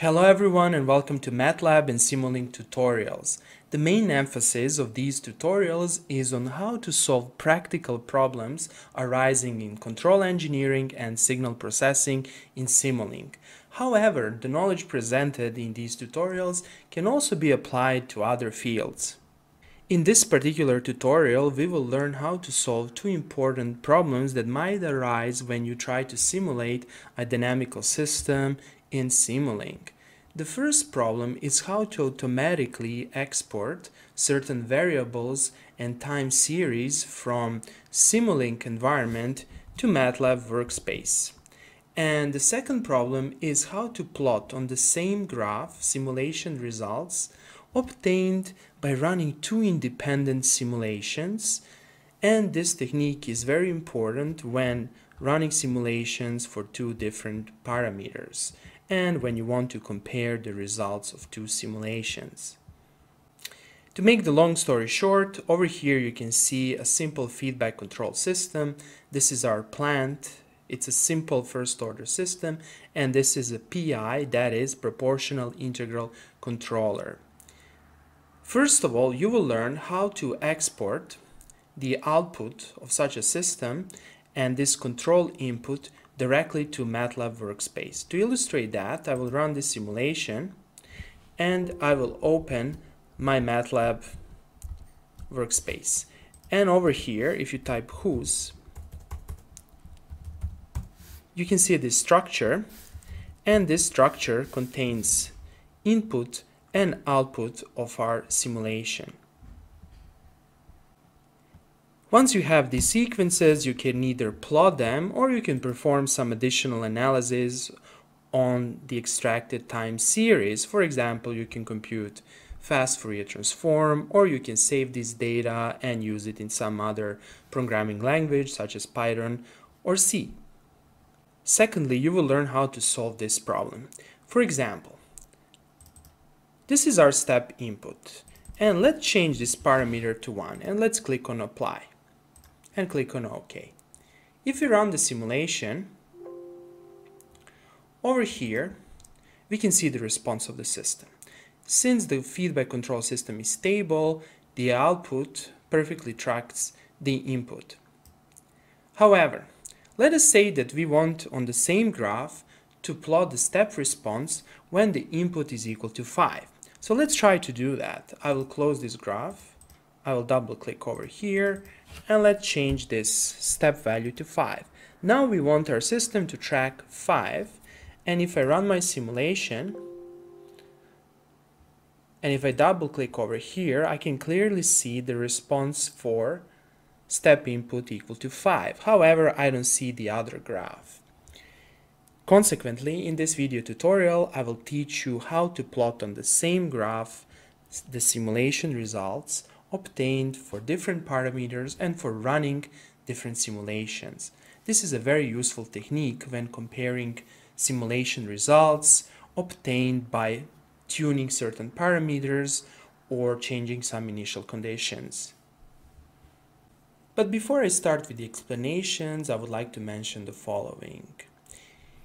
Hello everyone and welcome to MATLAB and Simulink tutorials. The main emphasis of these tutorials is on how to solve practical problems arising in control engineering and signal processing in Simulink. However, the knowledge presented in these tutorials can also be applied to other fields. In this particular tutorial, we will learn how to solve two important problems that might arise when you try to simulate a dynamical system in Simulink. The first problem is how to automatically export certain variables and time series from Simulink environment to MATLAB workspace. And the second problem is how to plot on the same graph simulation results obtained by running two independent simulations and this technique is very important when running simulations for two different parameters and when you want to compare the results of two simulations. To make the long story short, over here you can see a simple feedback control system. This is our plant. It's a simple first order system and this is a PI, that is proportional integral controller. First of all, you will learn how to export the output of such a system and this control input directly to MATLAB workspace. To illustrate that, I will run this simulation and I will open my MATLAB workspace. And over here, if you type whos, you can see this structure and this structure contains input and output of our simulation. Once you have these sequences, you can either plot them or you can perform some additional analysis on the extracted time series. For example, you can compute fast Fourier transform or you can save this data and use it in some other programming language such as Python or C. Secondly, you will learn how to solve this problem. For example, this is our step input and let's change this parameter to 1 and let's click on apply and click on OK. If we run the simulation, over here, we can see the response of the system. Since the feedback control system is stable, the output perfectly tracks the input. However, let us say that we want on the same graph to plot the step response when the input is equal to 5. So let's try to do that. I will close this graph. I will double click over here and let's change this step value to 5. Now we want our system to track 5 and if I run my simulation and if I double click over here I can clearly see the response for step input equal to 5. However, I don't see the other graph. Consequently, in this video tutorial, I will teach you how to plot on the same graph the simulation results obtained for different parameters and for running different simulations. This is a very useful technique when comparing simulation results obtained by tuning certain parameters or changing some initial conditions. But before I start with the explanations, I would like to mention the following.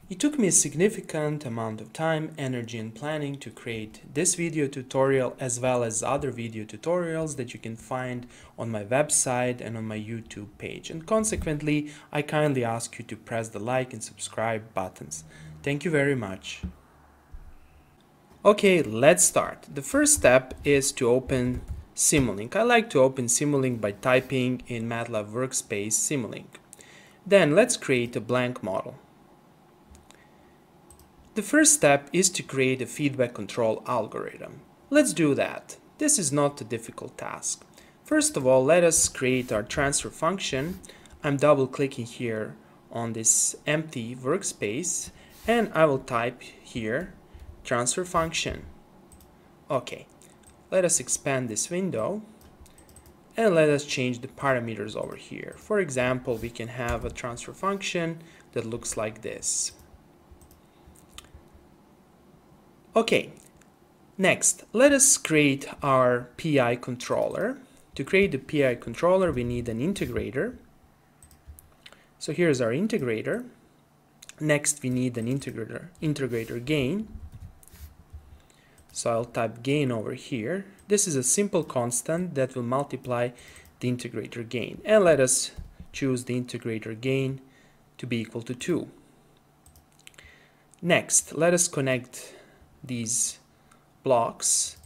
It took me a significant amount of time, energy and planning to create this video tutorial as well as other video tutorials that you can find on my website and on my YouTube page. And consequently, I kindly ask you to press the like and subscribe buttons. Thank you very much. Okay, let's start. The first step is to open Simulink. I like to open Simulink by typing in MATLAB Workspace Simulink. Then let's create a blank model. The first step is to create a feedback control algorithm. Let's do that. This is not a difficult task. First of all, let us create our transfer function. I'm double clicking here on this empty workspace and I will type here transfer function. Okay, let us expand this window and let us change the parameters over here. For example, we can have a transfer function that looks like this. Okay, next, let us create our PI controller. To create the PI controller, we need an integrator. So here's our integrator. Next, we need an integrator, integrator gain. So I'll type gain over here. This is a simple constant that will multiply the integrator gain. And let us choose the integrator gain to be equal to 2. Next, let us connect these blocks.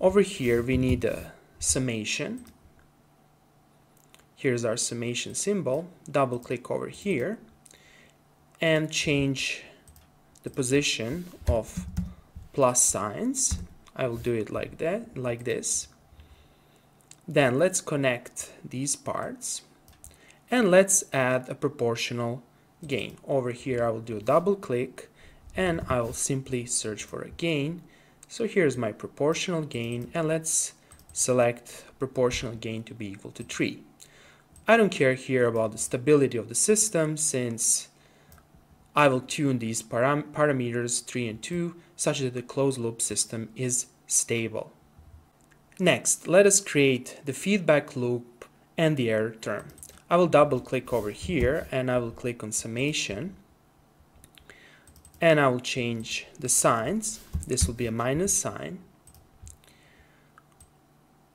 Over here, we need a summation. Here's our summation symbol. Double click over here and change the position of plus signs. I will do it like that, like this. Then let's connect these parts and let's add a proportional gain. Over here I will do a double click and I will simply search for a gain. So here's my proportional gain and let's select proportional gain to be equal to 3. I don't care here about the stability of the system since I will tune these param parameters 3 and 2 such that the closed loop system is stable. Next, let us create the feedback loop and the error term. I will double click over here and I will click on summation and I will change the signs. This will be a minus sign.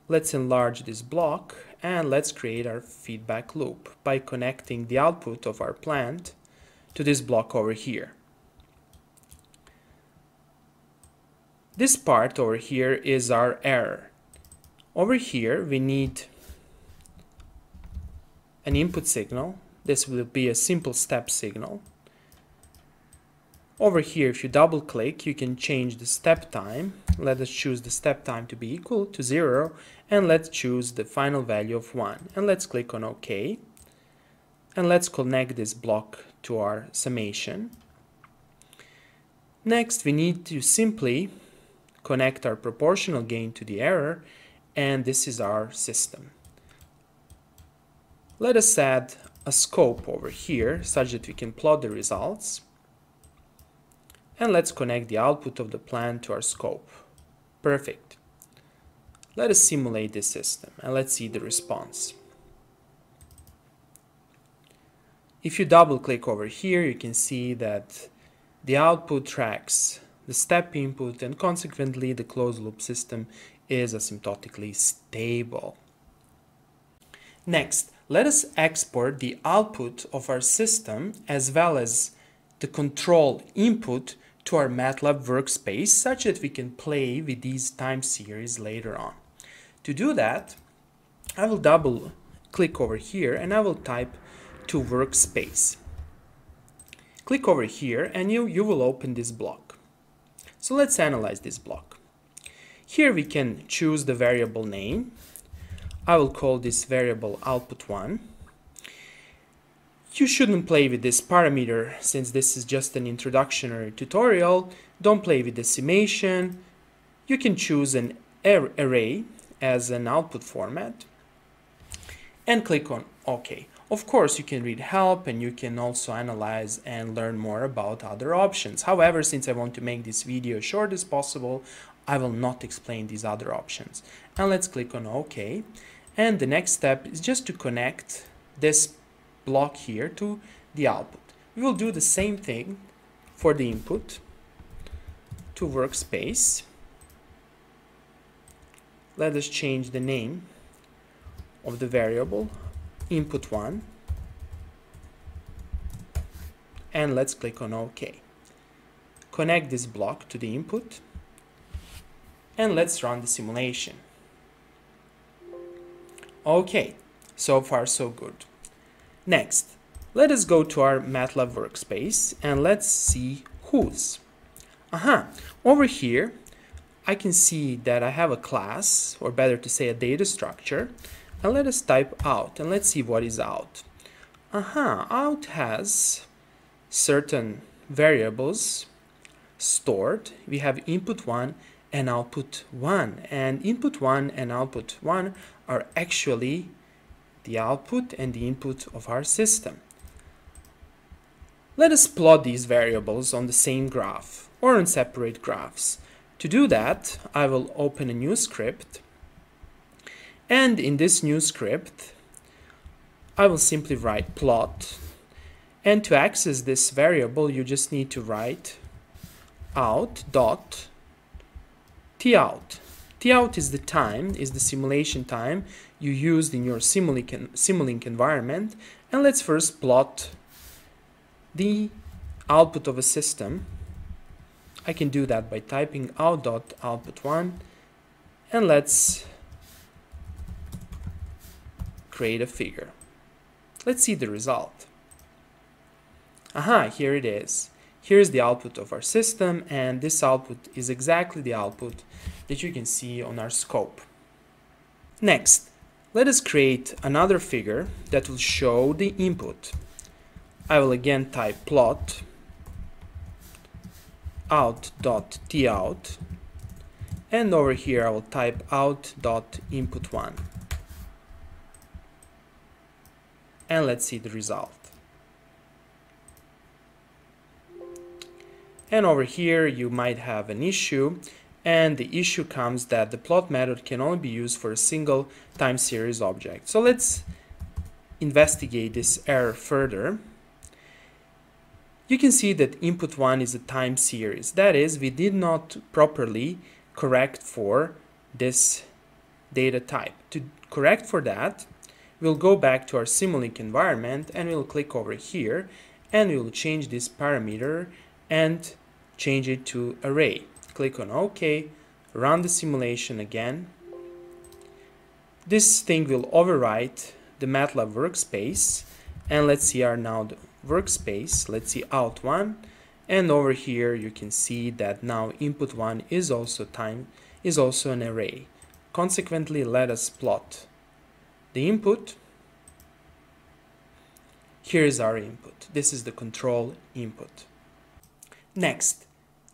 Let's enlarge this block and let's create our feedback loop by connecting the output of our plant to this block over here. This part over here is our error. Over here we need an input signal. This will be a simple step signal over here, if you double click, you can change the step time. Let us choose the step time to be equal to zero, and let's choose the final value of one. And let's click on OK. And let's connect this block to our summation. Next, we need to simply connect our proportional gain to the error, and this is our system. Let us add a scope over here such that we can plot the results. And let's connect the output of the plan to our scope. Perfect. Let us simulate this system and let's see the response. If you double click over here, you can see that the output tracks the step input and consequently the closed loop system is asymptotically stable. Next, let us export the output of our system as well as the control input to our MATLAB workspace such that we can play with these time series later on. To do that, I will double click over here and I will type to workspace. Click over here and you, you will open this block. So let's analyze this block. Here we can choose the variable name. I will call this variable output1 you shouldn't play with this parameter since this is just an introductory tutorial. Don't play with the decimation. You can choose an array as an output format and click on OK. Of course, you can read help and you can also analyze and learn more about other options. However, since I want to make this video short as possible, I will not explain these other options. And let's click on OK. And the next step is just to connect this block here to the output. We will do the same thing for the input to workspace. Let us change the name of the variable input1 and let's click on OK. Connect this block to the input and let's run the simulation. Okay, so far so good. Next, let us go to our MATLAB workspace and let's see whos. Aha, over here I can see that I have a class, or better to say a data structure, and let us type out and let's see what is out. Aha, out has certain variables stored. We have input 1 and output 1 and input 1 and output 1 are actually the output and the input of our system. Let us plot these variables on the same graph or on separate graphs. To do that, I will open a new script and in this new script, I will simply write plot and to access this variable you just need to write out dot T-out. T-out is the time, is the simulation time you used in your Simulink, Simulink environment. And let's first plot the output of a system. I can do that by typing out.output1 and let's create a figure. Let's see the result. Aha, here it is. Here's the output of our system and this output is exactly the output that you can see on our scope. Next, let us create another figure that will show the input. I will again type plot out.tout and over here I will type out.input1 and let's see the result. And over here you might have an issue and the issue comes that the plot method can only be used for a single time series object. So let's investigate this error further. You can see that input 1 is a time series. That is, we did not properly correct for this data type. To correct for that, we'll go back to our Simulink environment and we'll click over here and we'll change this parameter and change it to array. Click on OK, run the simulation again. This thing will overwrite the MATLAB workspace and let's see our now workspace. Let's see out one and over here you can see that now input one is also time is also an array. Consequently, let us plot the input. Here is our input. This is the control input. Next,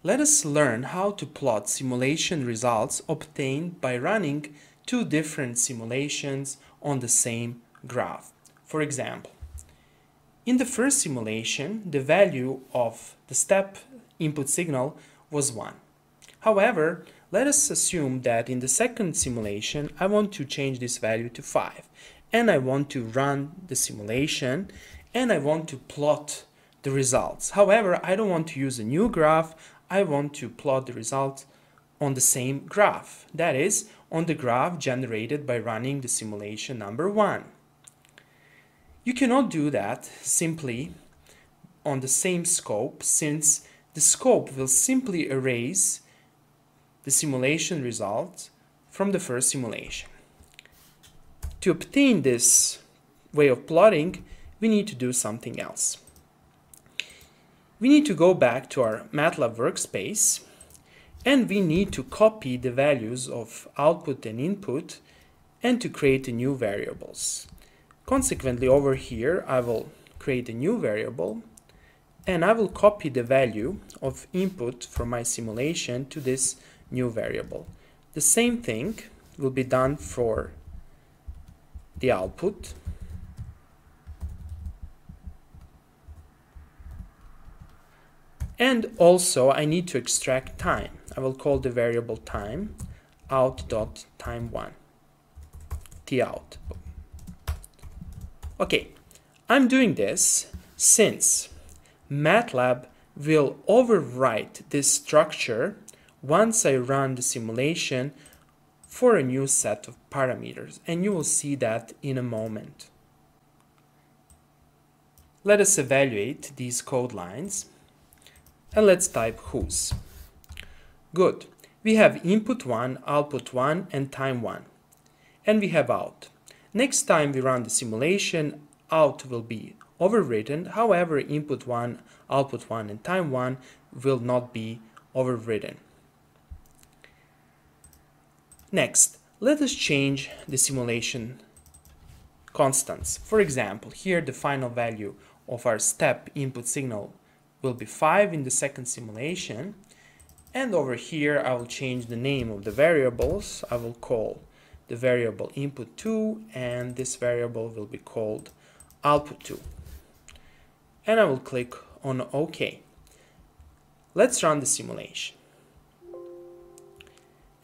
let us learn how to plot simulation results obtained by running two different simulations on the same graph. For example, in the first simulation, the value of the step input signal was 1. However, let us assume that in the second simulation, I want to change this value to 5. And I want to run the simulation and I want to plot the results. However, I don't want to use a new graph. I want to plot the result on the same graph. That is, on the graph generated by running the simulation number one. You cannot do that simply on the same scope since the scope will simply erase the simulation result from the first simulation. To obtain this way of plotting, we need to do something else we need to go back to our MATLAB workspace and we need to copy the values of output and input and to create new variables. Consequently, over here, I will create a new variable and I will copy the value of input from my simulation to this new variable. The same thing will be done for the output And also I need to extract time. I will call the variable time out.time1 T out. Okay, I'm doing this since MATLAB will overwrite this structure once I run the simulation for a new set of parameters and you will see that in a moment. Let us evaluate these code lines and let's type whos. Good. We have input 1, output 1 and time 1. And we have out. Next time we run the simulation, out will be overwritten. However, input 1, output 1 and time 1 will not be overwritten. Next, let us change the simulation constants. For example, here the final value of our step input signal will be 5 in the second simulation. And over here, I will change the name of the variables. I will call the variable input2 and this variable will be called output2. And I will click on OK. Let's run the simulation.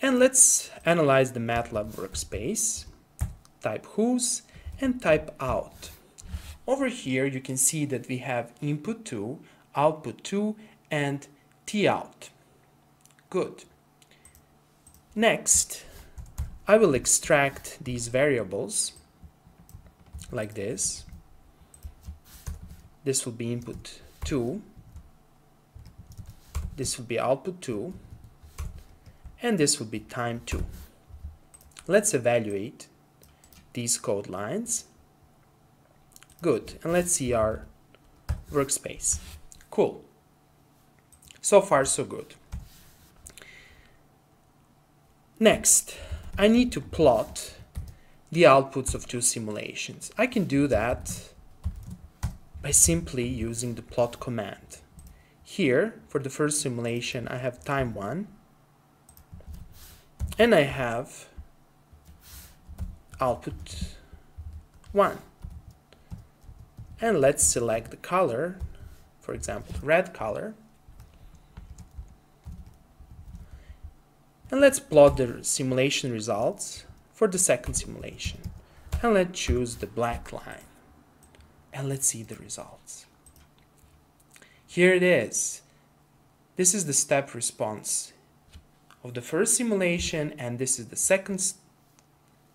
And let's analyze the MATLAB workspace. Type whos and type out. Over here, you can see that we have input 2 output 2 and T out. Good. Next, I will extract these variables like this. This will be input 2. This will be output 2. And this will be time 2. Let's evaluate these code lines. Good. And let's see our workspace. Cool. So far, so good. Next, I need to plot the outputs of two simulations. I can do that by simply using the plot command. Here, for the first simulation, I have time 1, and I have output 1. And let's select the color, for example, red color, And let's plot the simulation results for the second simulation. And let's choose the black line. And let's see the results. Here it is. This is the step response of the first simulation and this is the second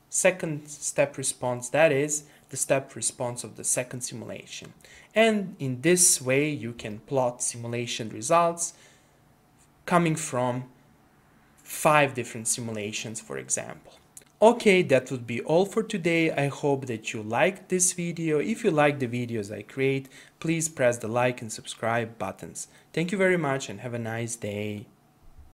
second step response that is the step response of the second simulation and in this way you can plot simulation results coming from five different simulations, for example. Okay, that would be all for today. I hope that you liked this video. If you like the videos I create, please press the like and subscribe buttons. Thank you very much and have a nice day.